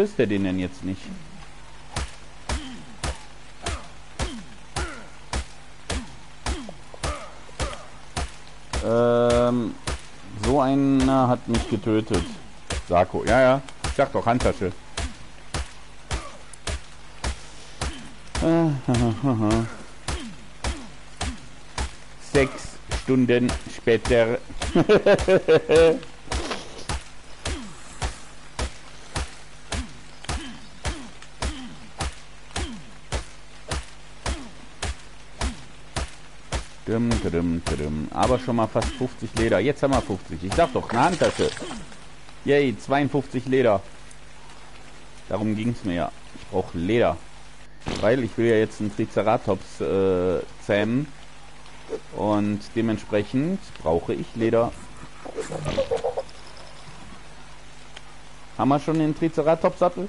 Frisst er den denn jetzt nicht? Ähm, so einer hat mich getötet. Sarko. Ja, ja. Ich sag doch Handtasche. Sechs Stunden später. Dum, dum, dum. Aber schon mal fast 50 Leder. Jetzt haben wir 50. Ich sag doch, eine Handtasche. Yay, 52 Leder. Darum ging es mir ja. Ich brauche Leder. Weil ich will ja jetzt einen Triceratops äh, zähmen. Und dementsprechend brauche ich Leder. Haben wir schon den Triceratops-Sattel?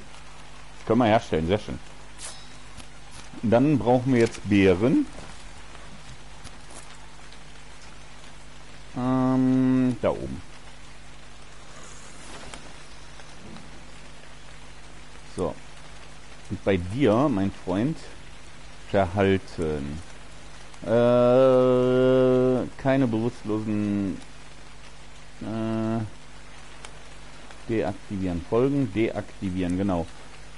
Können wir herstellen, sehr schön. Dann brauchen wir jetzt Beeren. Ähm, da oben. So. Und bei dir, mein Freund, verhalten. Äh, keine bewusstlosen äh, deaktivieren. Folgen, deaktivieren, genau.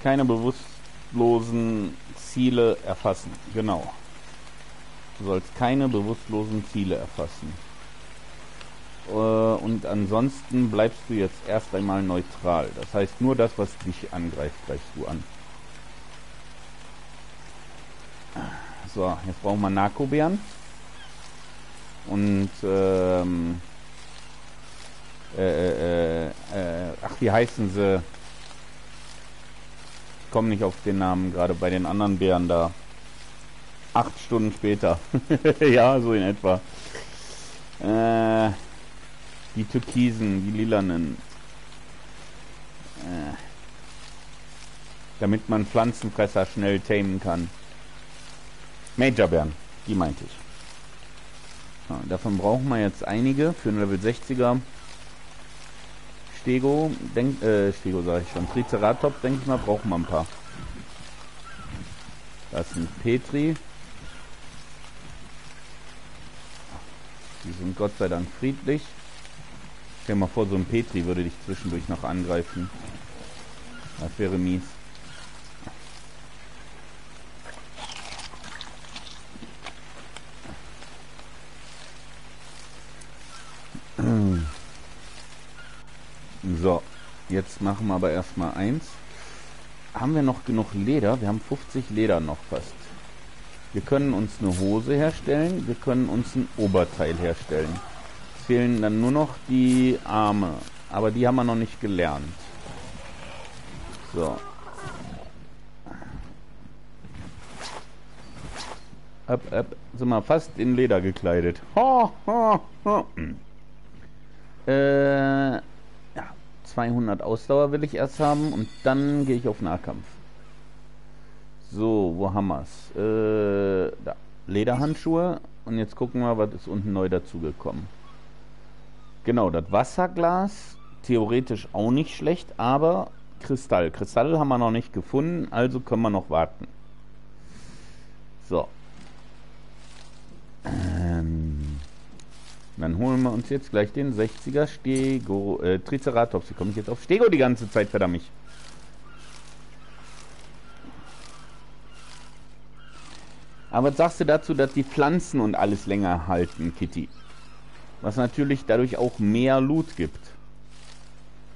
Keine bewusstlosen Ziele erfassen. Genau. Du sollst keine bewusstlosen Ziele erfassen. Äh, und ansonsten bleibst du jetzt erst einmal neutral. Das heißt, nur das, was dich angreift, greifst du an. So, jetzt brauchen wir Narkobeeren. Und ähm, äh, äh, äh, ach, wie heißen sie? Ich komme nicht auf den Namen gerade bei den anderen Bären da. Acht Stunden später. ja, so in etwa. Äh, die türkisen, die lilanen. Äh, damit man Pflanzenfresser schnell tamen kann. Majorbären, die meinte ich. Ja, davon brauchen wir jetzt einige für einen Level 60er. Stego, denk, äh, Stego sage ich schon. Triceratops, denke ich mal, brauchen wir ein paar. Das ein Petri. Die sind Gott sei Dank friedlich. Stell dir mal vor, so ein Petri würde dich zwischendurch noch angreifen. Das wäre mies. So, jetzt machen wir aber erstmal eins. Haben wir noch genug Leder? Wir haben 50 Leder noch fast. Wir können uns eine Hose herstellen, wir können uns ein Oberteil herstellen fehlen dann nur noch die Arme. Aber die haben wir noch nicht gelernt. So. Ab, ab. Sind wir fast in Leder gekleidet. Ho, ho, ho. Äh, 200 Ausdauer will ich erst haben und dann gehe ich auf Nahkampf. So, wo haben wir es? Äh, da. Lederhandschuhe. Und jetzt gucken wir, was ist unten neu dazugekommen. Genau, das Wasserglas, theoretisch auch nicht schlecht, aber Kristall. Kristall haben wir noch nicht gefunden, also können wir noch warten. So. Ähm, dann holen wir uns jetzt gleich den 60er Stego, äh, Triceratops. Wie komme ich jetzt auf Stego die ganze Zeit, verdammt mich. Aber was sagst du dazu, dass die Pflanzen und alles länger halten, Kitty? was natürlich dadurch auch mehr Loot gibt.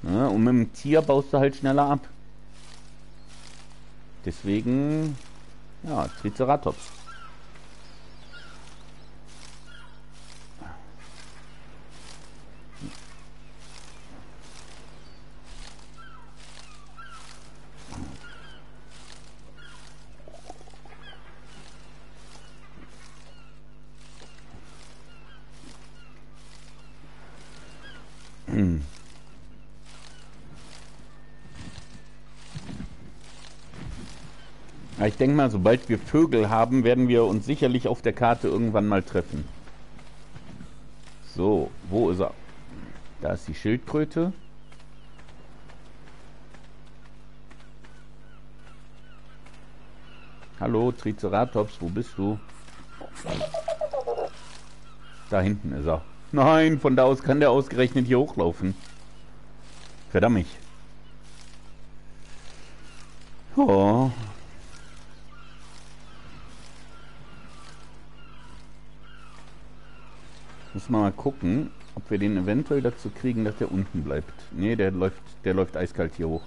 Ja, und mit dem Tier baust du halt schneller ab. Deswegen, ja, Triceratops. Ich denke mal, sobald wir Vögel haben, werden wir uns sicherlich auf der Karte irgendwann mal treffen. So, wo ist er? Da ist die Schildkröte. Hallo, Triceratops, wo bist du? Da hinten ist er. Nein, von da aus kann der ausgerechnet hier hochlaufen. Verdammt. Oh, Muss mal gucken, ob wir den eventuell dazu kriegen, dass der unten bleibt. Ne, der läuft, der läuft eiskalt hier hoch.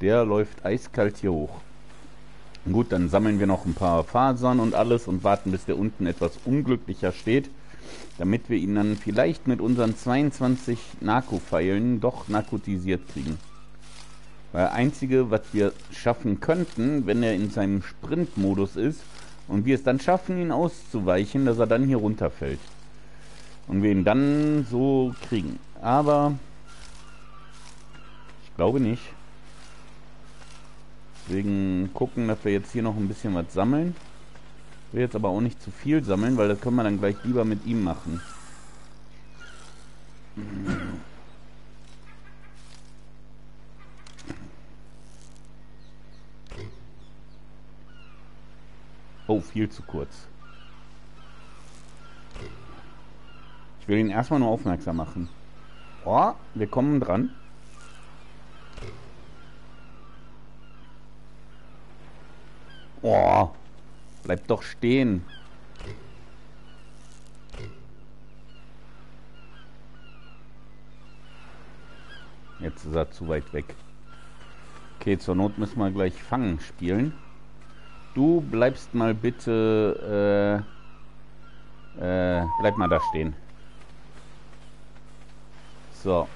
Der läuft eiskalt hier hoch. Gut, dann sammeln wir noch ein paar Fasern und alles und warten, bis der unten etwas unglücklicher steht, damit wir ihn dann vielleicht mit unseren 22 Narko-Pfeilen doch narkotisiert kriegen. Weil einzige, was wir schaffen könnten, wenn er in seinem Sprint-Modus ist und wir es dann schaffen, ihn auszuweichen, dass er dann hier runterfällt. Und wir ihn dann so kriegen. Aber ich glaube nicht. Deswegen gucken, dass wir jetzt hier noch ein bisschen was sammeln. Ich will jetzt aber auch nicht zu viel sammeln, weil das können wir dann gleich lieber mit ihm machen. Oh, viel zu kurz. Ich will ihn erstmal nur aufmerksam machen. Oh, wir kommen dran. Oh, bleib doch stehen. Jetzt ist er zu weit weg. Okay, zur Not müssen wir gleich Fangen spielen. Du bleibst mal bitte... Äh, äh, bleib mal da stehen. So.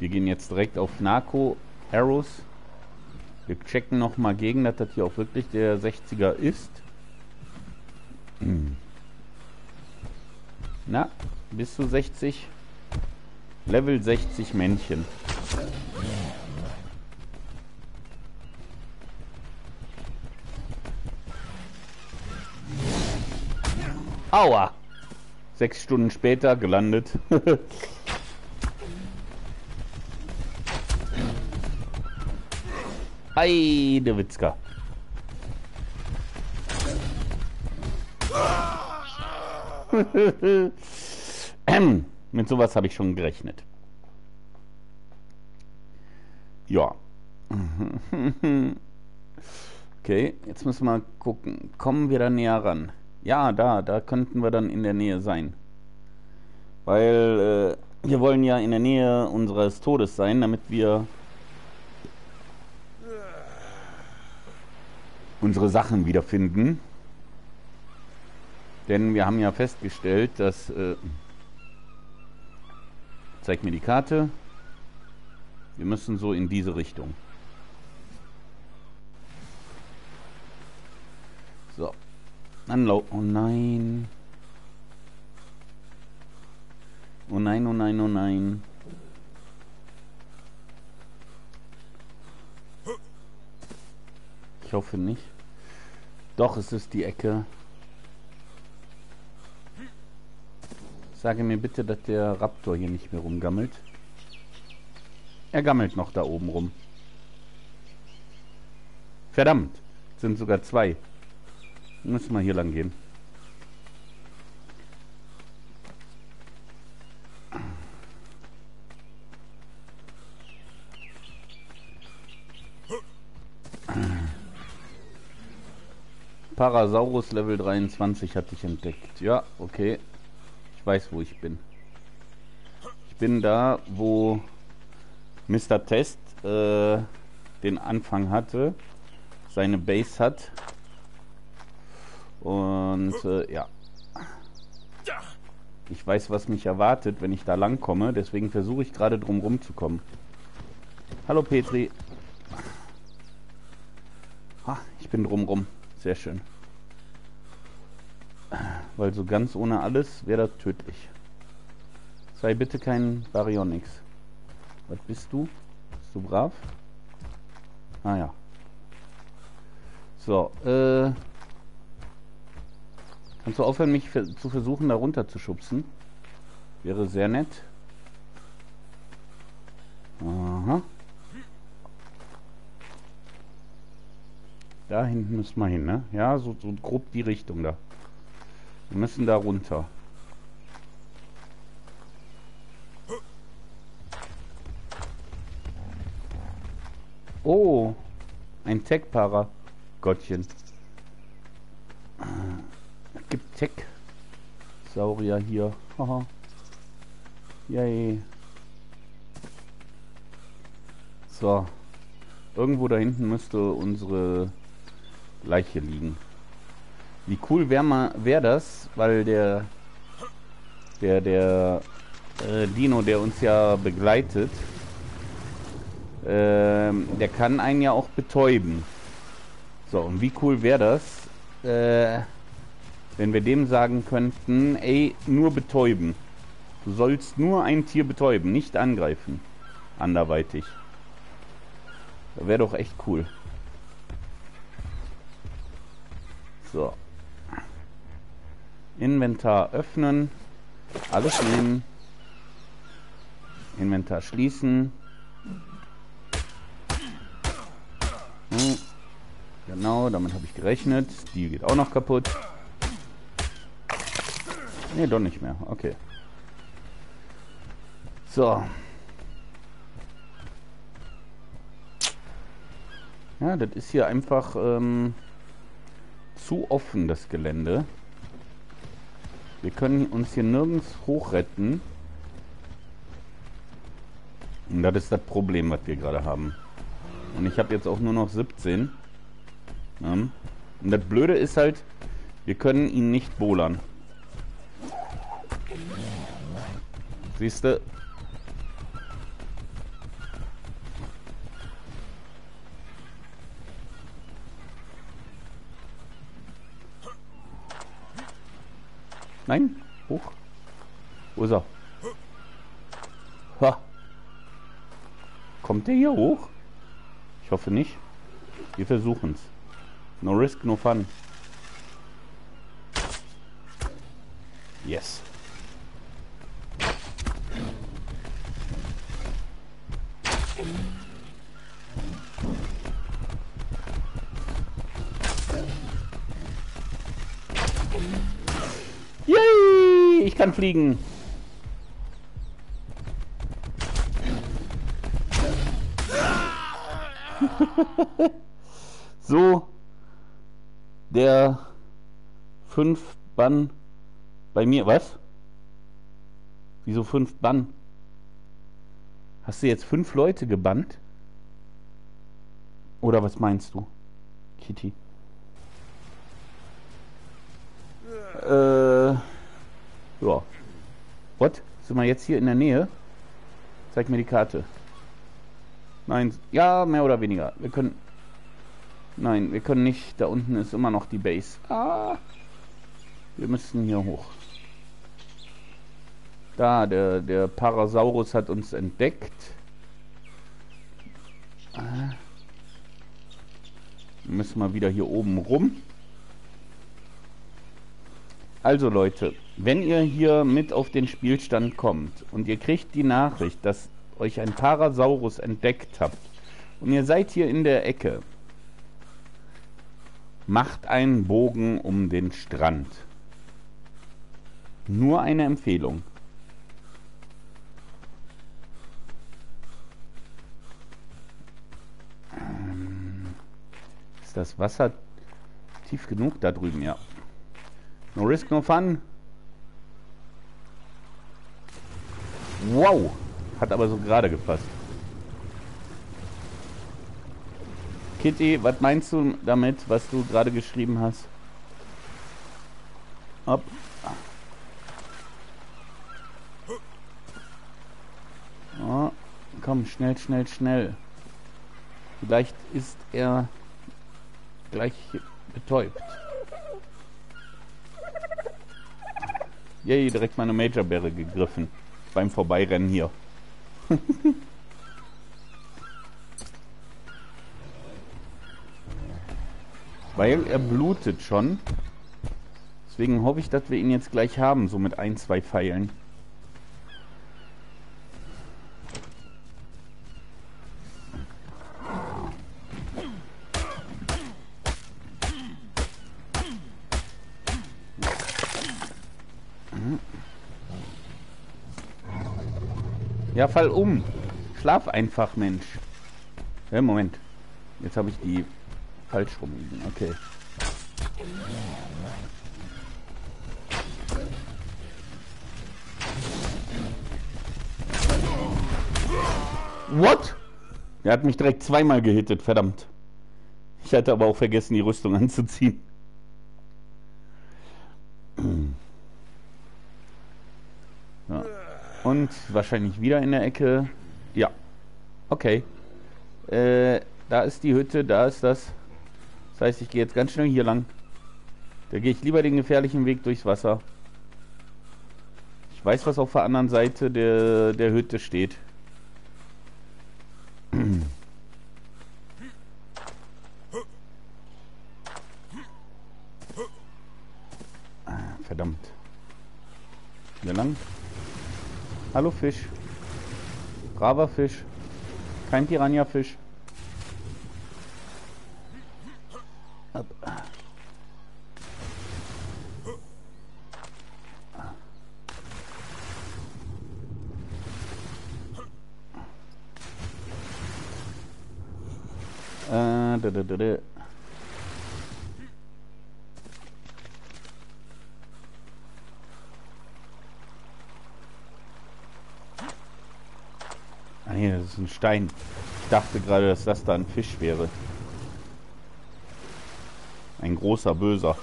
Wir gehen jetzt direkt auf Narco Arrows. Wir checken nochmal gegen, dass das hier auch wirklich der 60er ist. Na, bist du 60? Level 60 Männchen. Aua! Sechs Stunden später gelandet. Heide Witzka. mit sowas habe ich schon gerechnet. Ja. okay, jetzt müssen wir mal gucken. Kommen wir da näher ran? Ja, da, da könnten wir dann in der Nähe sein. Weil äh, wir wollen ja in der Nähe unseres Todes sein, damit wir unsere Sachen wiederfinden. Denn wir haben ja festgestellt, dass... Äh, zeig mir die Karte. Wir müssen so in diese Richtung. Anlauf. Oh nein. Oh nein, oh nein, oh nein. Ich hoffe nicht. Doch, es ist die Ecke. Sage mir bitte, dass der Raptor hier nicht mehr rumgammelt. Er gammelt noch da oben rum. Verdammt, sind sogar zwei. Müssen wir hier lang gehen. Parasaurus Level 23 hatte ich entdeckt. Ja, okay. Ich weiß, wo ich bin. Ich bin da, wo Mr. Test äh, den Anfang hatte, seine Base hat. Und äh, ja. Ich weiß, was mich erwartet, wenn ich da lang komme. Deswegen versuche ich gerade drum rumzukommen. Hallo Petri. Ha, ich bin drumrum. Sehr schön. Weil so ganz ohne alles wäre das tödlich. Sei bitte kein Baryonyx. Was bist du? Bist du brav? Ah ja. So, äh. Kannst du aufhören, mich zu versuchen, da runter zu schubsen? Wäre sehr nett. Aha. Da hinten müssen wir hin, ne? Ja, so, so grob die Richtung da. Wir müssen da runter. Oh, ein Tech-Para. Gottchen. Gibt Tech-Saurier hier. Haha. Yay. So. Irgendwo da hinten müsste unsere Leiche liegen. Wie cool wäre wär das, weil der der der äh, Dino, der uns ja begleitet, äh, der kann einen ja auch betäuben. So, und wie cool wäre das, äh, wenn wir dem sagen könnten, ey, nur betäuben. Du sollst nur ein Tier betäuben, nicht angreifen. Anderweitig. Wäre doch echt cool. So. Inventar öffnen. Alles nehmen. Inventar schließen. Hm. Genau, damit habe ich gerechnet. Die geht auch noch kaputt. Ne, doch nicht mehr. Okay. So. Ja, das ist hier einfach ähm, zu offen, das Gelände. Wir können uns hier nirgends hochretten. Und das ist das Problem, was wir gerade haben. Und ich habe jetzt auch nur noch 17. Ja. Und das Blöde ist halt, wir können ihn nicht bolern. Siehst du? Nein? Hoch. Wo ist er? Ha. Kommt der hier hoch? Ich hoffe nicht. Wir versuchen es. No risk, no fun. Yes. Fliegen. so, der fünf Bann bei mir. Was? Wieso fünf Bann? Hast du jetzt fünf Leute gebannt? Oder was meinst du, Kitty? Äh, ja. What? Sind wir jetzt hier in der Nähe? Zeig mir die Karte. Nein, ja, mehr oder weniger. Wir können. Nein, wir können nicht. Da unten ist immer noch die Base. Ah. Wir müssen hier hoch. Da, der, der Parasaurus hat uns entdeckt. Ah. Müssen wir wieder hier oben rum. Also Leute, wenn ihr hier mit auf den Spielstand kommt und ihr kriegt die Nachricht, dass euch ein Parasaurus entdeckt habt und ihr seid hier in der Ecke, macht einen Bogen um den Strand. Nur eine Empfehlung. Ist das Wasser tief genug da drüben? Ja. No risk, no fun. Wow. Hat aber so gerade gepasst. Kitty, was meinst du damit, was du gerade geschrieben hast? Hopp. Oh, komm, schnell, schnell, schnell. Vielleicht ist er gleich betäubt. Yay, direkt meine Major-Bäre gegriffen. Beim Vorbeirennen hier. Weil er blutet schon. Deswegen hoffe ich, dass wir ihn jetzt gleich haben, so mit ein, zwei Pfeilen. Ja, fall um. Schlaf einfach, Mensch. Ja, Moment. Jetzt habe ich die falsch rumliegen. Okay. What? Er hat mich direkt zweimal gehittet, verdammt. Ich hatte aber auch vergessen, die Rüstung anzuziehen. Ja. Und wahrscheinlich wieder in der Ecke. Ja. Okay. Äh, da ist die Hütte, da ist das. Das heißt, ich gehe jetzt ganz schnell hier lang. Da gehe ich lieber den gefährlichen Weg durchs Wasser. Ich weiß, was auf der anderen Seite der, der Hütte steht. Ah, verdammt. Hier lang. Hallo Fisch. Braver Fisch. Kein Piranha-Fisch. Äh, da, da, da, da. Ah nee, das ist ein Stein. Ich dachte gerade, dass das da ein Fisch wäre. Ein großer Böser.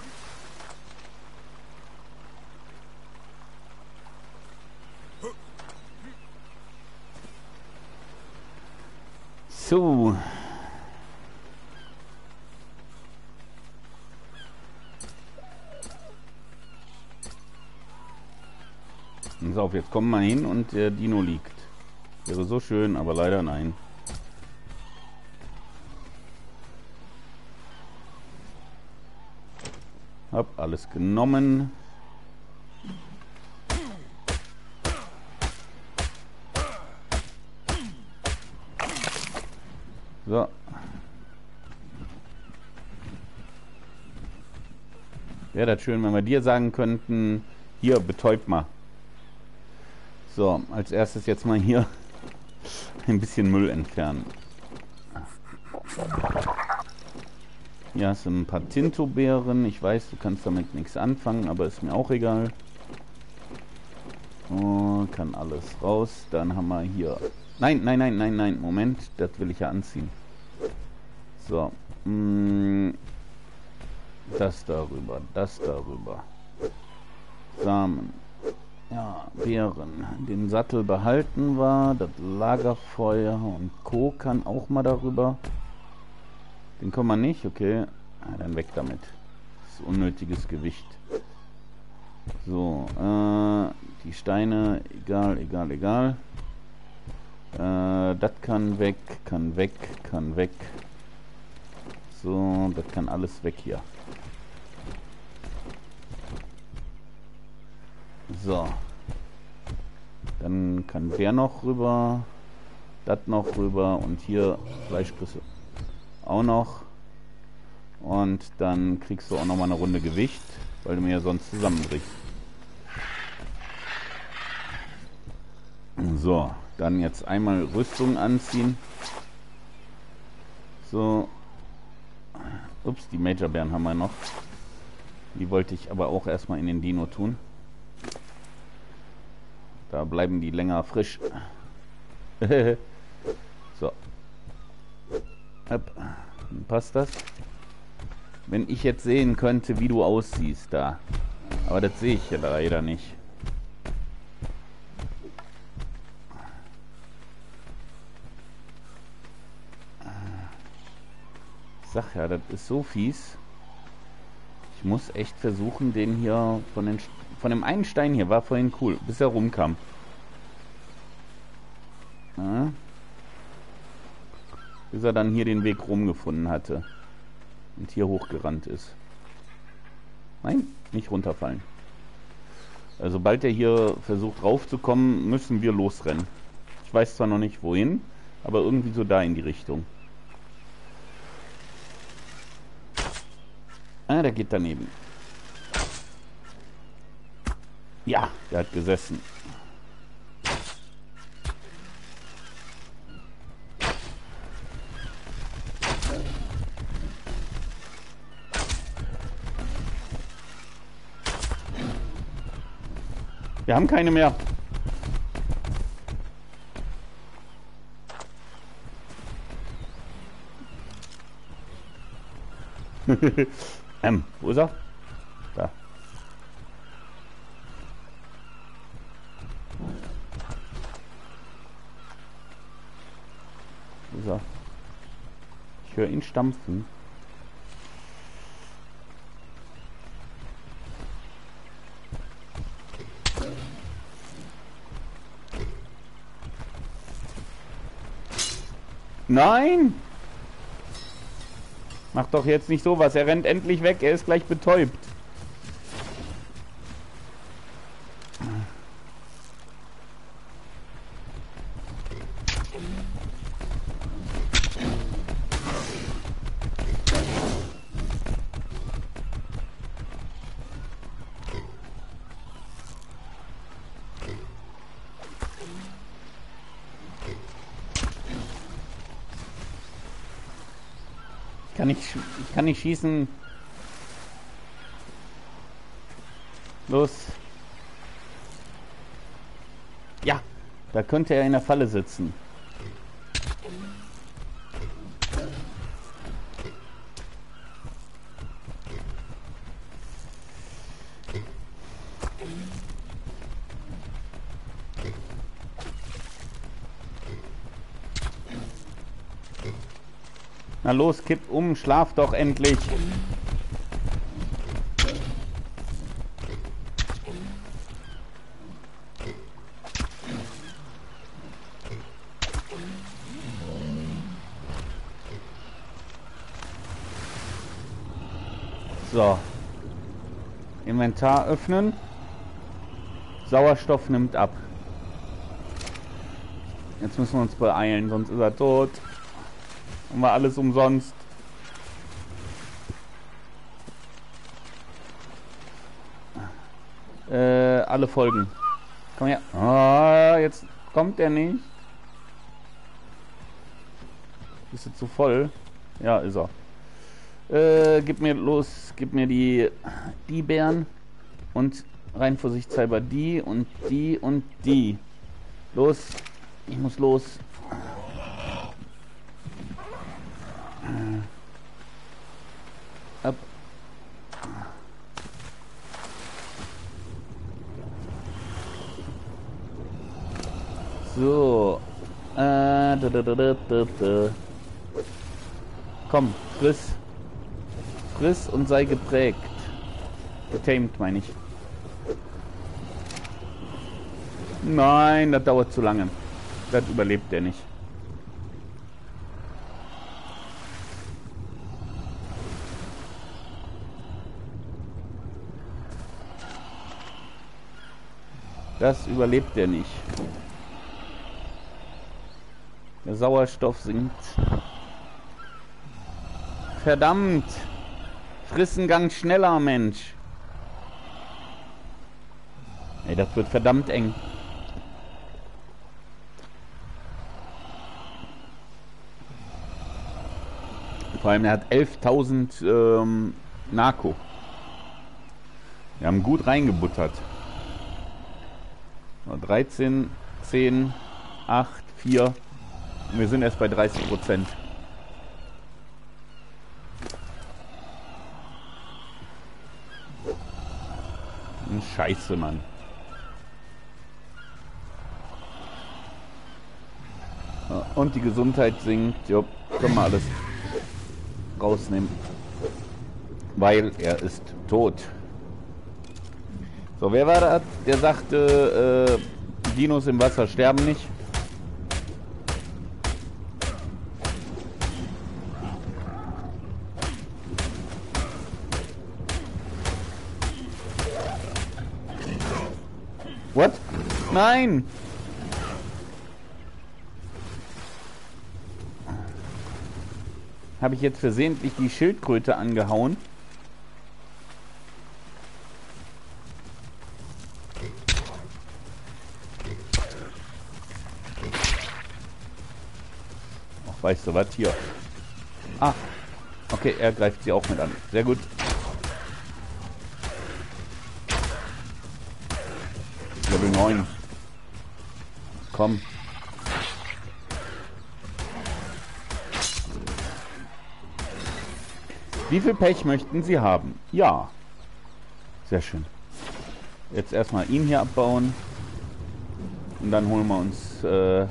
So. Auf, jetzt kommen wir hin und der Dino liegt. Wäre so schön, aber leider nein. Hab alles genommen. So. Wäre das schön, wenn wir dir sagen könnten, hier, betäubt mal. So, als erstes jetzt mal hier ein bisschen Müll entfernen. Hier hast du ein paar Tinto-Beeren. Ich weiß, du kannst damit nichts anfangen, aber ist mir auch egal. Oh, kann alles raus. Dann haben wir hier... Nein, nein, nein, nein, nein. Moment, das will ich ja anziehen. So. Mm, das darüber, das darüber. Samen. Ja, Beeren. Den Sattel behalten wir. Das Lagerfeuer und Co. kann auch mal darüber. Den kann man nicht, okay. Ah, dann weg damit. Das ist unnötiges Gewicht. So, äh, die Steine, egal, egal, egal. Äh, das kann weg, kann weg, kann weg. So, das kann alles weg hier. So. Dann kann der noch rüber. Das noch rüber. Und hier Fleischbrüste auch noch. Und dann kriegst du auch noch mal eine Runde Gewicht, weil du mir ja sonst zusammenbrichst. So, dann jetzt einmal Rüstung anziehen. So. Ups, die Majorbären haben wir noch. Die wollte ich aber auch erstmal in den Dino tun. Da bleiben die länger frisch. so. Hopp. Passt das? Wenn ich jetzt sehen könnte, wie du aussiehst da. Aber das sehe ich ja leider nicht. Ich sag ja, das ist so fies. Ich muss echt versuchen, den hier von den von dem einen Stein hier war vorhin cool, bis er rumkam. Ja. Bis er dann hier den Weg rumgefunden hatte. Und hier hochgerannt ist. Nein, nicht runterfallen. Also sobald er hier versucht raufzukommen, müssen wir losrennen. Ich weiß zwar noch nicht wohin, aber irgendwie so da in die Richtung. Ah, der geht daneben. Ja, der hat gesessen. Wir haben keine mehr. ähm, wo ist er? Höre ihn stampfen. Nein! Mach doch jetzt nicht sowas. Er rennt endlich weg. Er ist gleich betäubt. Kann ich, ich kann nicht schießen. Los. Ja, da könnte er in der Falle sitzen. Na los, kipp um, schlaf doch endlich. So. Inventar öffnen. Sauerstoff nimmt ab. Jetzt müssen wir uns beeilen, sonst ist er tot. Und war alles umsonst. Äh, alle Folgen. Komm her. Ah, jetzt kommt er nicht. Ist er zu voll? Ja, ist er. Äh, gib mir los, gib mir die, die Bären und rein vorsichtshalber die und die und die. Los, ich muss los. Ab. So. Äh, da, da, da, da, da. Komm, friss. Friss und sei geprägt. Getamed, meine ich. Nein, das dauert zu lange. Das überlebt er nicht. Das überlebt er nicht. Der Sauerstoff sinkt. Verdammt! Frissen Gang schneller, Mensch! Ey, das wird verdammt eng. Vor allem, er hat 11.000 ähm, Narko. Wir haben gut reingebuttert. 13, 10, 8, 4. Wir sind erst bei 30 Prozent. Scheiße, Mann. Und die Gesundheit sinkt. Jo, können wir alles rausnehmen. Weil er ist tot. So, wer war da? Der sagte, äh, Dinos im Wasser sterben nicht. What? Nein! Habe ich jetzt versehentlich die Schildkröte angehauen? Weißt du was? Hier. Ah. Okay, er greift sie auch mit an. Sehr gut. Level Neun. Komm. Wie viel Pech möchten Sie haben? Ja. Sehr schön. Jetzt erstmal ihn hier abbauen. Und dann holen wir uns äh,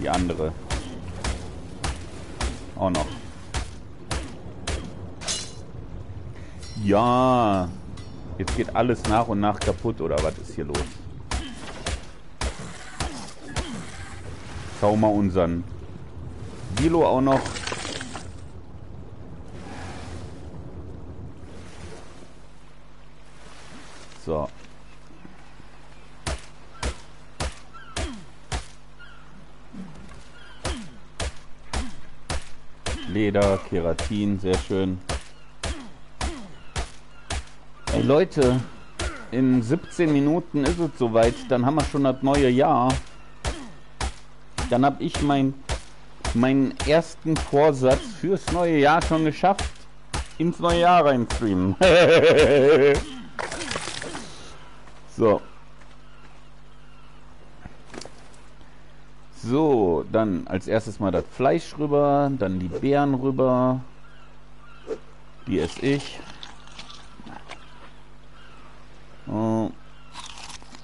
die andere. Auch noch. Ja. Jetzt geht alles nach und nach kaputt, oder was ist hier los? Schau mal unseren Dilo auch noch. So. Leder, Keratin, sehr schön. Ey Leute, in 17 Minuten ist es soweit, dann haben wir schon das neue Jahr. Dann habe ich mein, meinen ersten Vorsatz fürs neue Jahr schon geschafft. Ins neue Jahr reinstreamen. so. So, dann als erstes mal das Fleisch rüber, dann die Beeren rüber. Die esse ich. Oh.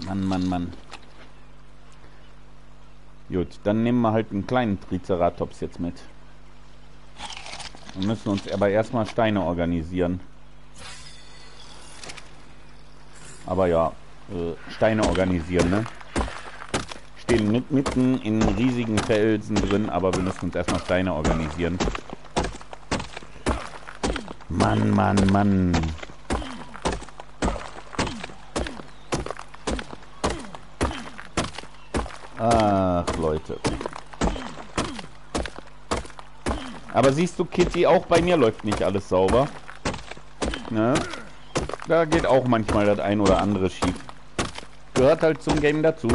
Mann, Mann, Mann. Gut, dann nehmen wir halt einen kleinen Triceratops jetzt mit. Wir müssen uns aber erstmal Steine organisieren. Aber ja, äh, Steine organisieren, ne? stehen mit, mitten in riesigen Felsen drin, aber wir müssen uns erstmal Steine organisieren. Mann, Mann, Mann. Ach, Leute. Aber siehst du, Kitty, auch bei mir läuft nicht alles sauber. Ne? Da geht auch manchmal das ein oder andere schief. Gehört halt zum Game dazu.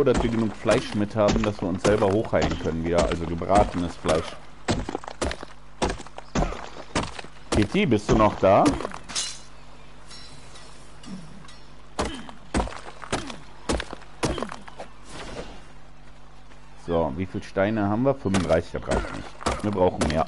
Froh, dass wir genug Fleisch mit haben, dass wir uns selber hochheilen können wieder. Also gebratenes Fleisch. Kitty, bist du noch da? So, wie viele Steine haben wir? 35, das reicht nicht. Wir brauchen mehr.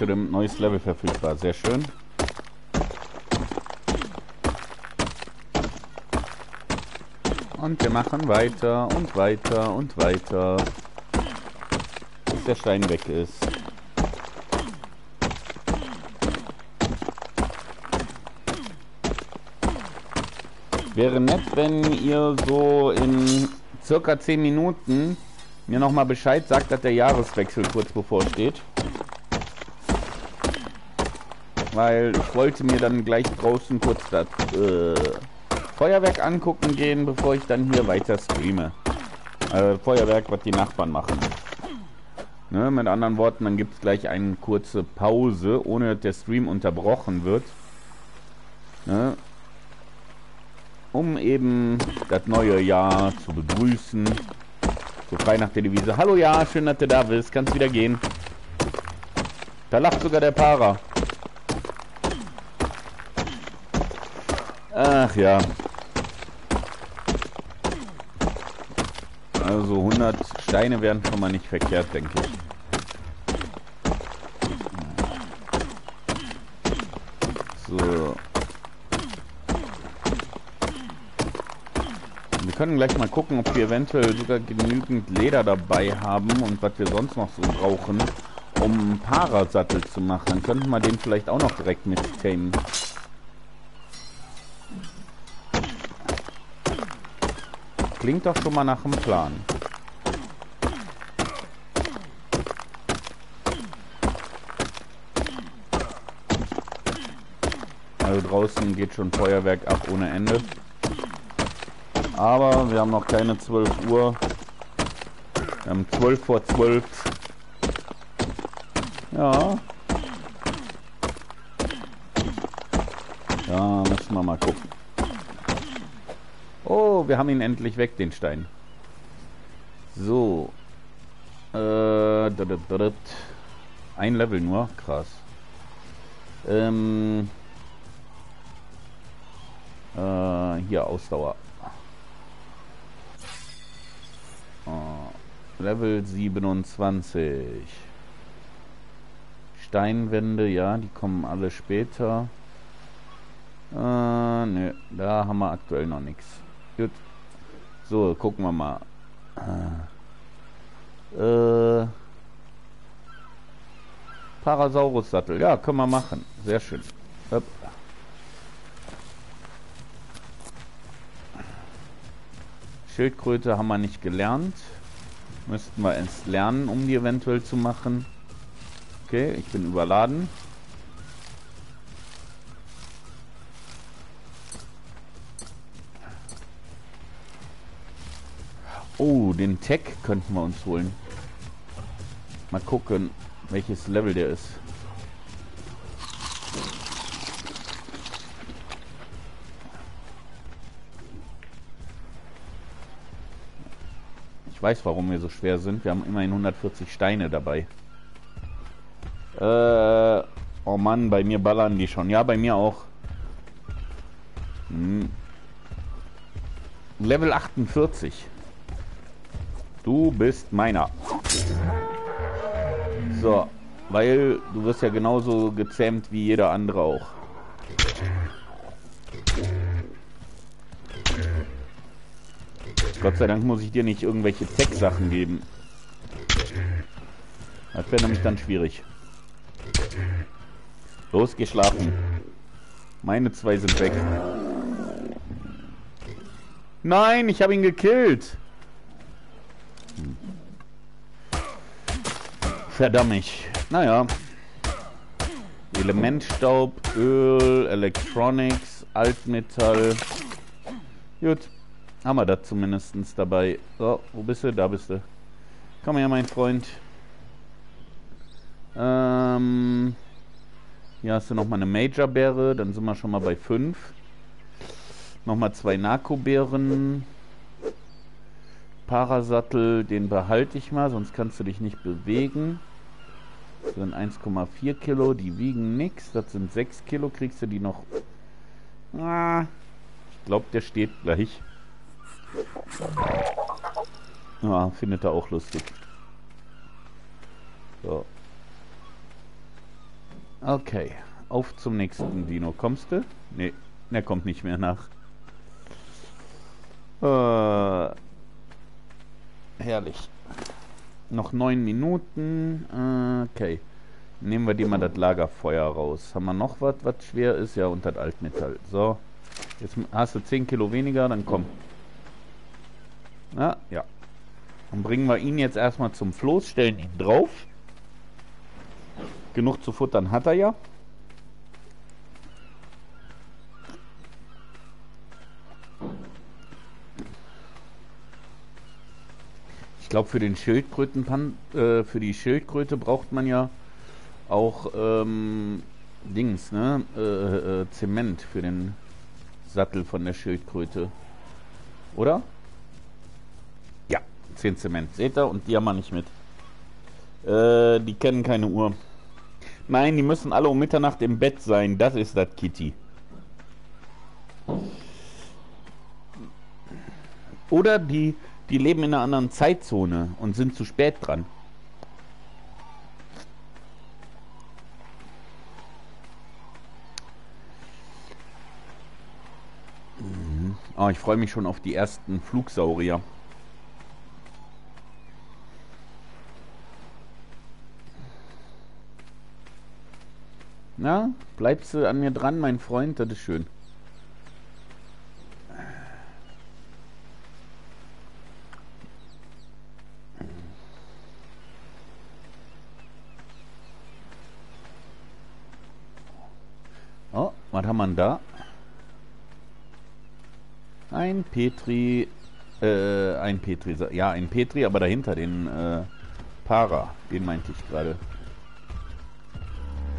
Trim, neues Level verfügbar. Sehr schön. Und wir machen weiter und weiter und weiter. Bis der Stein weg ist. Wäre nett, wenn ihr so in circa 10 Minuten mir nochmal Bescheid sagt, dass der Jahreswechsel kurz bevorsteht weil ich wollte mir dann gleich draußen kurz das äh, Feuerwerk angucken gehen, bevor ich dann hier weiter streame. Äh, Feuerwerk, was die Nachbarn machen. Ne, mit anderen Worten, dann gibt es gleich eine kurze Pause, ohne dass der Stream unterbrochen wird. Ne, um eben das neue Jahr zu begrüßen. So frei nach der Devise. Hallo ja, schön, dass du da bist. Kannst wieder gehen. Da lacht sogar der Para. Ach ja. Also 100 Steine wären schon mal nicht verkehrt, denke ich. So. Wir können gleich mal gucken, ob wir eventuell sogar genügend Leder dabei haben und was wir sonst noch so brauchen, um einen Parasattel zu machen. Dann könnten wir den vielleicht auch noch direkt mit klingt doch schon mal nach einem Plan. Also draußen geht schon Feuerwerk ab ohne Ende. Aber wir haben noch keine 12 Uhr. Wir haben 12 vor 12. Ja. Ja, müssen wir mal gucken. Oh, wir haben ihn endlich weg, den Stein. So. Äh, ein Level nur, krass. Ähm, äh, hier Ausdauer. Oh, Level 27. Steinwände, ja, die kommen alle später. Äh, ne, da haben wir aktuell noch nichts. Gut. So, gucken wir mal. Äh, Parasaurus-Sattel. Ja, können wir machen. Sehr schön. Hopp. Schildkröte haben wir nicht gelernt. Müssten wir es lernen, um die eventuell zu machen. Okay, ich bin überladen. Oh, den Tech könnten wir uns holen. Mal gucken, welches Level der ist. Ich weiß, warum wir so schwer sind. Wir haben immerhin 140 Steine dabei. Äh, oh Mann, bei mir ballern die schon. Ja, bei mir auch. Hm. Level 48. Du bist meiner. So, weil du wirst ja genauso gezähmt wie jeder andere auch. Gott sei Dank muss ich dir nicht irgendwelche Tech-Sachen geben. Das wäre nämlich dann schwierig. Los, geh schlafen. Meine zwei sind weg. Nein, ich habe ihn gekillt. Verdammt. Naja. Elementstaub, Öl, Electronics, Altmetall. Gut. Haben wir das zumindest dabei. So, wo bist du? Da bist du. Komm her, mein Freund. Ähm, hier hast du nochmal eine Major-Beere. Dann sind wir schon mal bei 5. Nochmal zwei Narko-Beeren. Parasattel, den behalte ich mal, sonst kannst du dich nicht bewegen. Das sind 1,4 Kilo, die wiegen nichts. Das sind 6 Kilo, kriegst du die noch... Ah, ich glaube, der steht gleich. Ja, findet er auch lustig. So. Okay, auf zum nächsten Dino. Kommst du? Nee, der kommt nicht mehr nach. Äh, herrlich. Noch neun Minuten. Okay. Nehmen wir dir mal das Lagerfeuer raus. Haben wir noch was, was schwer ist? Ja, und das Altmetall. So. Jetzt hast du 10 Kilo weniger, dann komm. Na, ja. Dann bringen wir ihn jetzt erstmal zum Floß, stellen ihn drauf. Genug zu futtern hat er ja. Glaube, für den Schildkrötenpan äh, für die Schildkröte braucht man ja auch ähm, Dings, ne? Äh, äh, Zement für den Sattel von der Schildkröte. Oder? 10 Zement. Seht ihr? Und die haben wir nicht mit. Äh, die kennen keine Uhr. Nein, die müssen alle um Mitternacht im Bett sein. Das ist das Kitty. Oder die, die leben in einer anderen Zeitzone und sind zu spät dran. Oh, ich freue mich schon auf die ersten Flugsaurier. Na, bleibst du an mir dran, mein Freund? Das ist schön. Was haben wir denn da? Ein Petri. Äh, ein Petri. Ja, ein Petri, aber dahinter den äh, Para. Den meinte ich gerade.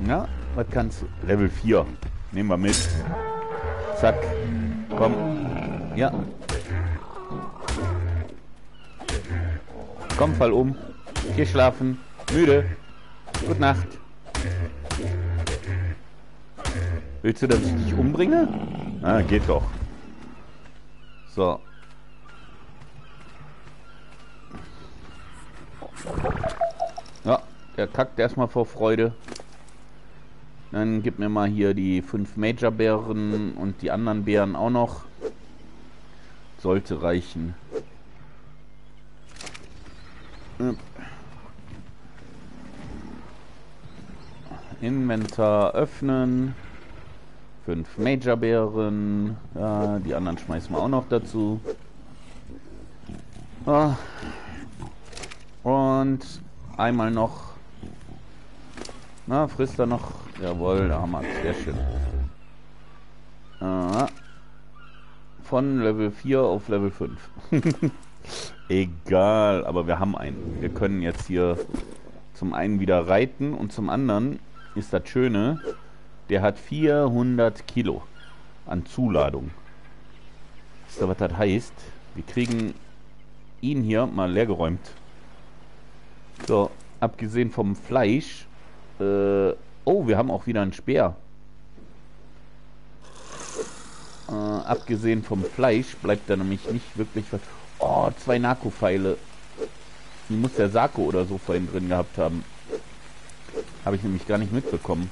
Na, was kannst du? Level 4. Nehmen wir mit. Zack. Komm. Ja. Komm, fall um. Geh schlafen. Müde. Gute Nacht. Willst du, dass ich dich umbringe? Ah, geht doch. So. Ja, der kackt erstmal vor Freude. Dann gib mir mal hier die fünf Major-Bären und die anderen Bären auch noch. Sollte reichen. Inventar öffnen. Fünf Major-Bären. Ja, die anderen schmeißen wir auch noch dazu. Und einmal noch. Na, frisst er noch. Jawohl, da haben wir. Sehr schön. Von Level 4 auf Level 5. Egal, aber wir haben einen. Wir können jetzt hier zum einen wieder reiten und zum anderen ist das Schöne, der hat 400 Kilo an Zuladung. Wisst ihr, was das heißt? Wir kriegen ihn hier mal leergeräumt. So, abgesehen vom Fleisch. Äh, oh, wir haben auch wieder einen Speer. Äh, abgesehen vom Fleisch bleibt da nämlich nicht wirklich was. Oh, zwei Narko-Pfeile. Die muss der Sarko oder so vorhin drin gehabt haben. Habe ich nämlich gar nicht mitbekommen.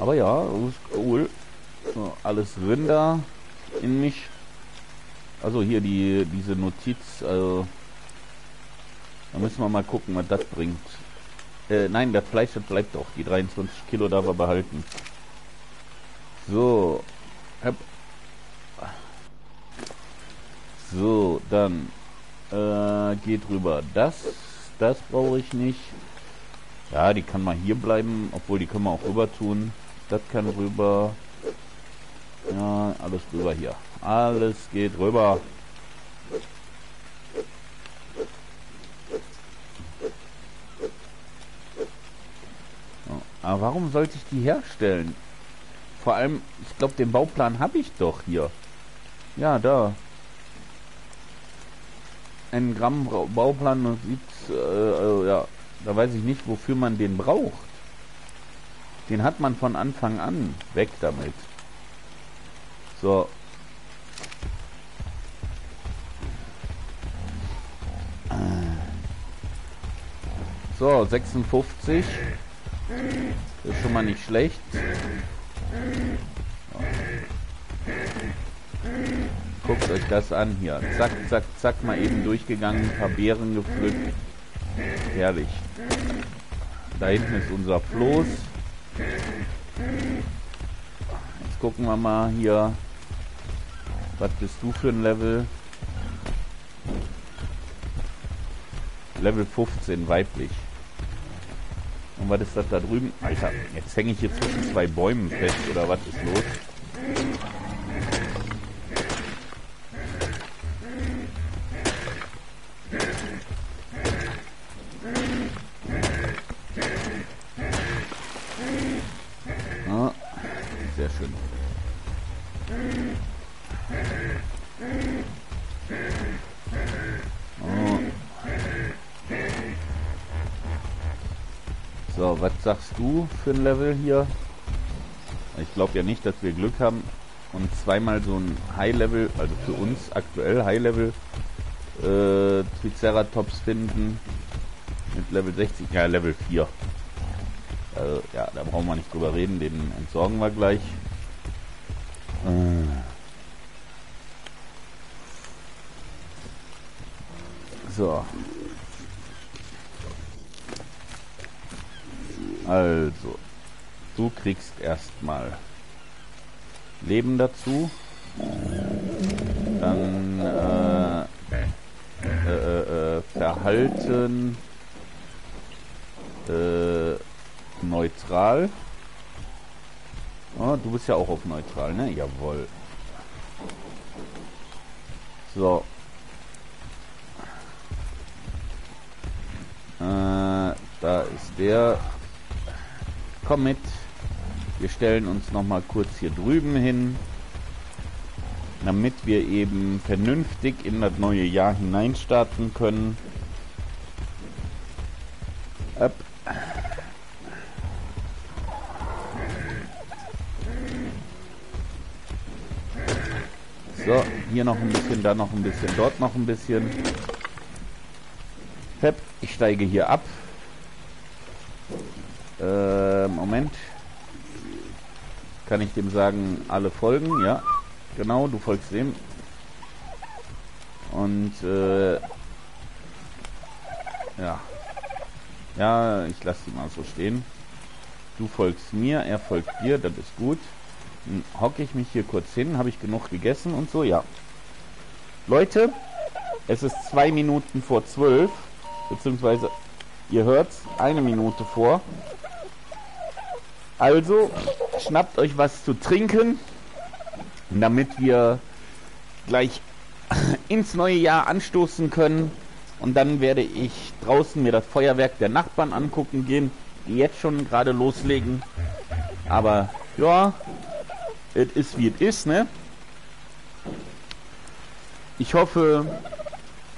Aber ja, cool. So, alles Rinder in mich. Also hier die diese Notiz. Also, da müssen wir mal gucken, was das bringt. Äh, nein, das Fleisch das bleibt doch. Die 23 Kilo darf er behalten. So. So, dann äh, geht rüber. Das, das brauche ich nicht. Ja, die kann mal hier bleiben, obwohl die können wir auch rüber tun. Das kann rüber. Ja, alles rüber hier. Alles geht rüber. Aber warum sollte ich die herstellen? Vor allem, ich glaube, den Bauplan habe ich doch hier. Ja, da. Ein Gramm Bauplan sieht, äh, äh, ja, da weiß ich nicht, wofür man den braucht. Den hat man von Anfang an. Weg damit. So. So, 56. Das ist schon mal nicht schlecht. Guckt euch das an hier. Zack, zack, zack, mal eben durchgegangen, ein paar Beeren gepflückt. Herrlich. Da hinten ist unser Floß. Jetzt gucken wir mal hier. Was bist du für ein Level? Level 15, weiblich. Und was ist das da drüben? Alter, jetzt hänge ich hier zwischen zwei Bäumen fest, oder was ist los? Für ein Level hier? Ich glaube ja nicht, dass wir Glück haben und zweimal so ein High-Level, also für uns aktuell High-Level äh, Triceratops finden mit Level 60, ja Level 4. Also, ja, da brauchen wir nicht drüber reden, den entsorgen wir gleich. Äh. So, Also, du kriegst erstmal Leben dazu. Dann äh, äh, äh, äh Verhalten äh, neutral. Oh, du bist ja auch auf neutral, ne? Jawohl. So. Äh, da ist der. Komm mit. Wir stellen uns noch mal kurz hier drüben hin, damit wir eben vernünftig in das neue Jahr hineinstarten können. Up. So, hier noch ein bisschen, da noch ein bisschen, dort noch ein bisschen. Pep, ich steige hier ab. Moment. Kann ich dem sagen, alle folgen? Ja, genau, du folgst dem. Und, äh, ja. Ja, ich lasse die mal so stehen. Du folgst mir, er folgt dir, das ist gut hocke ich mich hier kurz hin. Habe ich genug gegessen und so? Ja. Leute, es ist zwei Minuten vor zwölf. Beziehungsweise, ihr hört's, eine Minute vor. Also, schnappt euch was zu trinken, damit wir gleich ins neue Jahr anstoßen können. Und dann werde ich draußen mir das Feuerwerk der Nachbarn angucken gehen, die jetzt schon gerade loslegen. Aber ja, es ist wie es ist, ne? Ich hoffe,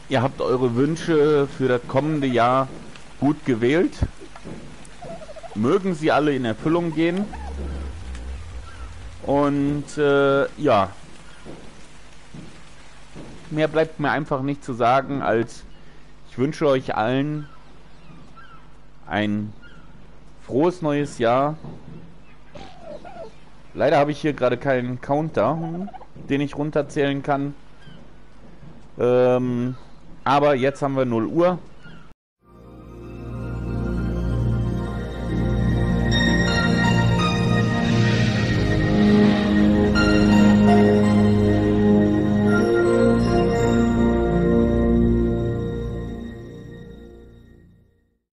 ihr habt eure Wünsche für das kommende Jahr gut gewählt. Mögen sie alle in Erfüllung gehen. Und äh, ja, mehr bleibt mir einfach nicht zu sagen, als ich wünsche euch allen ein frohes neues Jahr Leider habe ich hier gerade keinen Counter, den ich runterzählen kann. Ähm, aber jetzt haben wir 0 Uhr.